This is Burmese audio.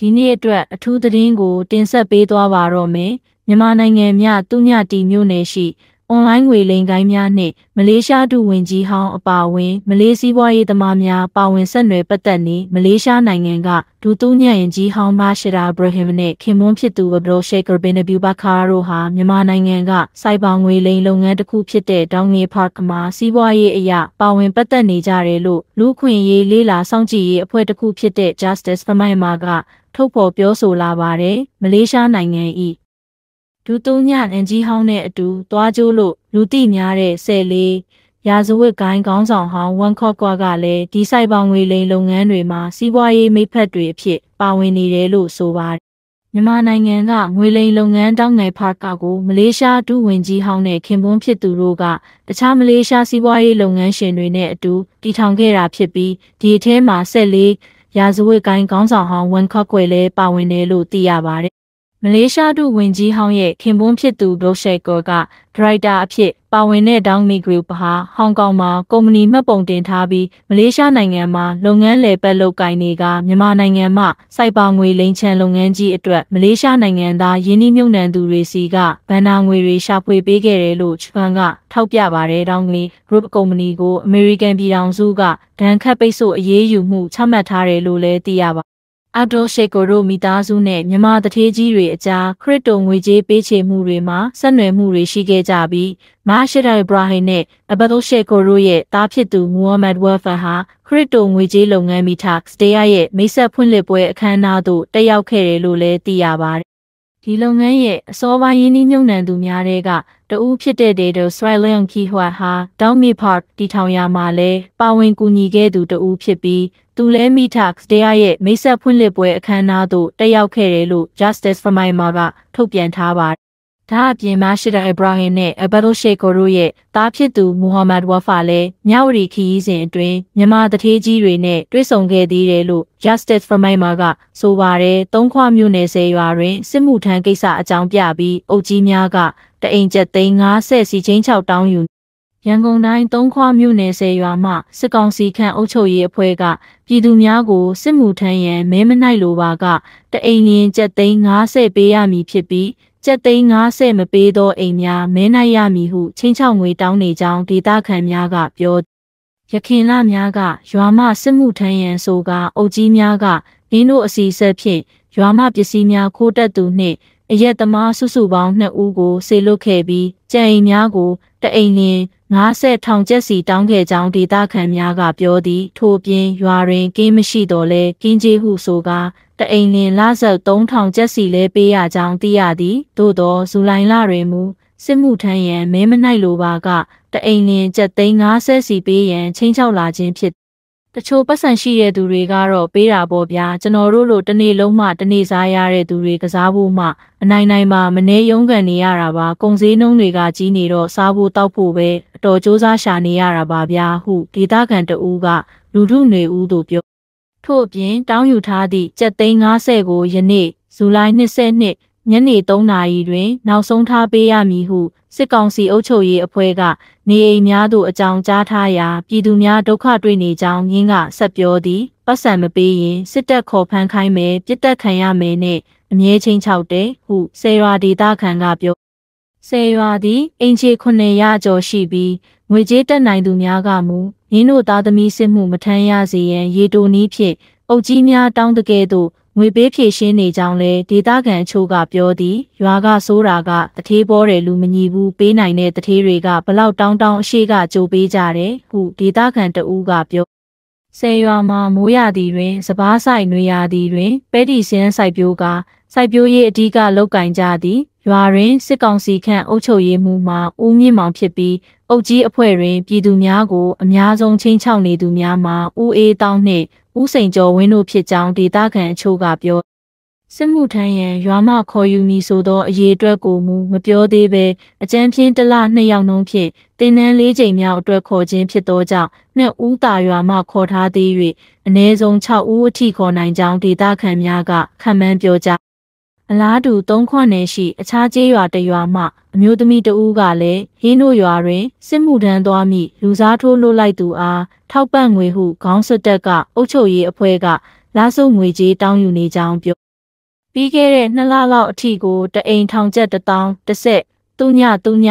ဒီနေ့အတွက်အထူးသတင်းကို တင်ဆက်ပေးသွားပါတော့မယ်မြန်မာနိုင်ငံမြတုညတီမြို့နယ်ရှိအွန်လိုင်းငွေလိမ်ကိုင်းများနှင့်မလေးရှားဒုဝန်ကြီးဟောင်းအပါအဝင် မလေးစီးပွားရေးသမားများပါဝင်ဆက်နွယ်ပတ်သက်နေမလေးရှားနိုင်ငံကဒူတူညံ့ရင်ကြီးဟောင်းမာရှရာဘရဟင်နဲ့ခင်မွန်းဖြစ်သူဘဘရိုရှေကာဘင်နဗျူဘခါရိုဟာမြန်မာနိုင်ငံကစိုက်ပါငွေလိမ်လုပ်ငန်းတစ်ခုဖြစ်တဲ့ဒေါင်းငေပါကမှာစီးပွားရေးအရာပါဝင်ပတ်သက်နေကြတယ်လို့လူခွင့်ရေးလေးလာစောင့်ကြည့်ရေးအဖွဲ့တစ်ခုဖြစ်တဲ့ Justice for Myanmar က ထုတ်ဖော်ပြောဆိုလာပါတယ်မလေးရှားနိုင်ငံ၏ဒူတုံညအန်ကြီးဟောင်းနဲ့အတူသွားကြိုးလို့လူသိများတဲ့ဆယ်လေးရာဇဝတ်ကိုင်းကောင်းဆောင်ဟောင်းဝမ်ခော့ကွာကလည်းဒီဆိုင်ပေါင်ငွေလိမ်လုပ်ငန်းတွေမှာစီးပွားရေးမိဖက်တွေအဖြစ်ပါဝင်နေတယ်လို့ဆိုပါတယ်မြန်မာနိုင်ငံကငွေလိမ်လုပ်ငန်းတောင်းနယ်ဖာကကိုမလေးရှားဒုဝန်ကြီးဟောင်းနဲ့ခင်ပွန်းဖြစ်သူတို့ကတခြားမလေးရှားစီးပွားရေးလုပ်ငန်းရှင်တွေနဲ့အတူတည်ထောင်ခဲ့တာဖြစ်ပြီးဒီအထဲမှာဆက်လေး ရာဇဝတ်ကိုင်းကောင်းဆောင်ဟောင်းဝန်ခော့ကွယ်လည်းပါဝင်တယ်လို့သိရပါတယ် မလေးရှားဒုဝန်ကြီးဟောင်းရဲ့ခင်ပွန်းဖြစ်သူဘရိုရှယ်ကောကဒရိုက်တာအဖြစ်ပါဝင်တဲ့ဒေါင်းမီဂရူပဟာဟောင်ကောင်မှာကုမ္ပဏီမှတ်ပုံတင်ထားပြီးမလေးရှားနိုင်ငံမှာလုပ်ငန်းလည်ပတ်လုပ်ကိုင်နေကမြန်မာနိုင်ငံမှာစိုက်ပါငွေလိမ်ချန်လုပ်ငန်းကြီးအတွက်မလေးရှားနိုင်ငံသားယင်းနှိမ့်မြုံနှံသူတွေစီကဗန်နာငွေတွေရှာဖွေပေးခဲ့တယ်လို့ချွန်ကထောက်ပြပါတယ်ဒေါင်းကလေး group ကုမ္ပဏီကိုအမေရိကန်ပြည်ထောင်စုကဒဏ်ခတ်ပိတ်ဆို့အရေးယူမှုချမှတ်ထားတယ်လို့လည်းသိရပါ အဒိုရှေကိုတို့မိသားစုနဲ့မြန်မာတထေးကြီးတွေအကြားခရစ်တိုငွေကြေးပေးချေမှုတွေမှာဆက်နွယ်မှုတွေရှိခဲ့ကြပြီးမာရှဒိုင်ဘရာဟင်နဲ့အဘဒိုရှေကိုတို့ရဲ့တားဖြစ်သူမူဟမ္မဒ်ဝါဖာဟာခရစ်တိုငွေကြေးလုပ်ငန်းမီတာစတေးယာရဲ့မိတ်ဆက်ဖွင့်လှစ်ပွဲအခမ်းအနားသို့တက်ရောက်ခဲ့တယ်လို့လည်းသိရပါတယ် ဒီလုပ်ငန်းရဲ့အစောပိုင်းရင်းနှီးမြှုပ်နှံသူများတဲ့ကတဦးဖြစ်တဲ့ဒေတိုစရိုင်လျန်ခီဟွာဟာဒေါမီပါတ်တီထောင်ရမှာလဲပါဝင်ကူညီခဲ့သူတဦးဖြစ်ပြီးသူလဲမီတာစတေးရဲ့မိတ်ဆက်ဖွင့်လှစ်ပွဲအခမ်းအနားသို့တက်ရောက်ခဲ့တယ်လို့ Justice for Myanmar ကထုတ်ပြန်ထားပါတယ် ဒါအပြင်မာရှိဒါအဗရာဟင်နဲ့အဘဒိုရှေကိုတို့ရဲ့သားဖြစ်သူမူဟမ္မဒ်ဝါဖာလည်းမြဝတီခီးစဉ်အတွင်းမြန်မာတထေးကြီးတွေနဲ့တွေ့ဆုံခဲ့သေးတယ်လို့ Justice for Myanmar ကဆိုပါတယ်။သုံးခွမြို့နယ်ဆယ်ရွာတွင်စစ်မှုထမ်းကိစ္စအကြောင်းပြပြီးအုပ်ကြီးများကတအိမ်ကျပ်သိန်း50စီချင်း6တောင်းယူ ရန်ကုန်တိုင်းသုံးခွမြို့နယ်ဆယ်ရွာမှစစ်ကောင်စီခန့်အုပ်ချုပ်ရေးအဖွဲ့ကပြည်သူများကိုစစ်မှုထမ်းရန်မဲမနိုင်လိုပါကတအိမ်လင်းကျပ်သိန်း50ပေးရမည်ဖြစ်ပြီးကျပ်သိန်း90မပေးသောအိမ်များမဲနိုင်ရမည်ဟုချင်းချောက်ငွေတောင်းနေကြောင်းဒေသခံများကပြောရခင်လများကရွာမစစ်မှုထမ်းရန်ဆိုကအုပ်ကြီးများကရင်းတို့အစီအဆက်ဖြင့်ရွာမပစ္စည်းများခိုးတက်သူနှင့်အရက်သမားစုစုပေါင်း2ဦးကိုဆေလွတ်ခဲ့ပြီးကြံအိမ်များကို တအိမ်လင်း90ထောင်ကျပ်စီတောင်းခဲ့ကြောင်းဒေသခံများကပြောသည် ထို့ပြင်ရွာတွင်ကင်းမရှိတော့လဲကင်းကြီးဟုဆိုကာတအိမ်လင်လဆက်3000ကျပ်စီလဲပေးရကြောင်းသိရသည်သို့သောဇူလိုင်လတွင်မူစစ်မှုထမ်းရန်မဲမနိုင်လိုပါကတအိမ်လင်ကျပ်သိန်း50စီပေးရန်ချင်းချောက်လာခြင်းဖြစ် တချို့ပတ်စံရှိတဲ့သူတွေကတော့ပေးတာပေါ့ဗျာကျွန်တော်တို့လိုတနေ့လုံးမှတနေ့စားရတဲ့သူတွေကစားဖို့မှအနိုင်နိုင်မှာမနေရုံးကန်နေရတာပါကုံစည်းနှုံးတွေကကြီးနေတော့စားဖို့တောက်ဖို့ပဲအတော်စ조사ရှာနေရတာပါဗျာဟုဒေသခံတဦးကလူထုနေဦးတို့ပြောထို့အပြင်တောင်းယူထားသည့်ကြက်သိန်း90ကိုယနေ့ဇူလိုင်22ညနေ3နာရီတွင် နောက်ဆုံးထားပေးရမည်ဟု စစ်ကောင်စီအုပ်ချုပ်ရေးအဖွဲ့ကနေအိမ်များသို့အကြောင်းကြားထားရာပြည်သူများဒုက္ခတွေ့နေကြောင်းရင်းကဆက်ပြောသည်ပတ်စံမပေးရင်စစ်တပ်ခေါ်ဖမ်းခိုင်းမယ်ပြစ်တက်ခံရမယ်နဲ့အမြဲချင်းချောက်တယ်ဟုစေရွာဒေတာခန်ကပြောစေရွာသည်အင်ချေ900ကျော်ရှိပြီးငွေကြေးတက်နိုင်သူများကမူရင်းတို့သားသမီးစစ်မှုမထမ်းရစေရန်ရေတိုနီးဖြင့်အုပ်ကြီးများတောင်းတကဲ့သို့ ငွေပေးဖြည့်ရှင်းနေကြောင်းလဲဒေတာကန်အချို့ကပြောသည်ရွာကဆိုးတာကတထေးပေါ်တယ်လူမညီဘူးပေးနိုင်တဲ့တထေးတွေကဘလောက်တောင်းတောင်းအရှိကကြိုပေးကြတယ်ဟုဒေတာကန်တဦးကပြောဆယ်ရွာမှာမိုးရသည်တွင်စပားဆိုင်နွေရသည်တွင်ပဲတီစင်းစိုက်ပျိုးကစိုက်ပျိုးရေးအဓိကလောက်ကင်ကြသည်ရွာတွင်စစ်ကောင်စီခန့်အုပ်ချုပ်ရေးမှူးမှဦးမြင့်မောင်ဖြစ်ပြီးအုပ်ကြီးအဖွဲ့တွင်ပြည်သူများကိုအများဆုံးချင်းချောက်နေသူများမှာဦးအေးတောင်းနှင့် ဦးစိန်ကျော်ဝင်းတို့ဖြစ်ကြောင်းဒေသခံအချို့ကပြောစစ်မှုထမ်းရန်ရွာမခေါ်ယူမည်ဆိုသောအရေးအတွက်ကိုမူမပြောသေးဘဲအကြမ်းဖျင်းတလနှစ်ယောက်နှုံးဖြင့်တင်နန်းလေးချိန်မြောက်အတွက်ခေါ်ခြင်းဖြစ်သောကြောင့်နှစ်ဦးသာရွာမခေါ်ထားသေး၍အ ਨੇ ဆုံး6ဦးအထိခေါ်နိုင်ကြောင်းဒေသခံများကခံမှန်းပြောကြား အလားတူသုံးခွနယ်ရှိအခြားကျေးရွာတရွာမှအမျိုးသမီးတဦးကလည်းဟင်းတို့ရွာတွင်စစ်မှုထမ်းသွားမိလူစားထိုးလွတ်လိုက်သူအားထောက်ပံ့ငွေဟုခေါင်းစွတ်တက်ကအုပ်ချုပ်ရေးအဖွဲ့ကလာစုပ်ငွေကြေးတောင်းယူနေကြောင်းပြောပြီးခဲ့တဲ့နှစ်လလောက်အထိကိုတအိမ်ထောင်ကျပ်1000တစ်ဆက်3ည3ည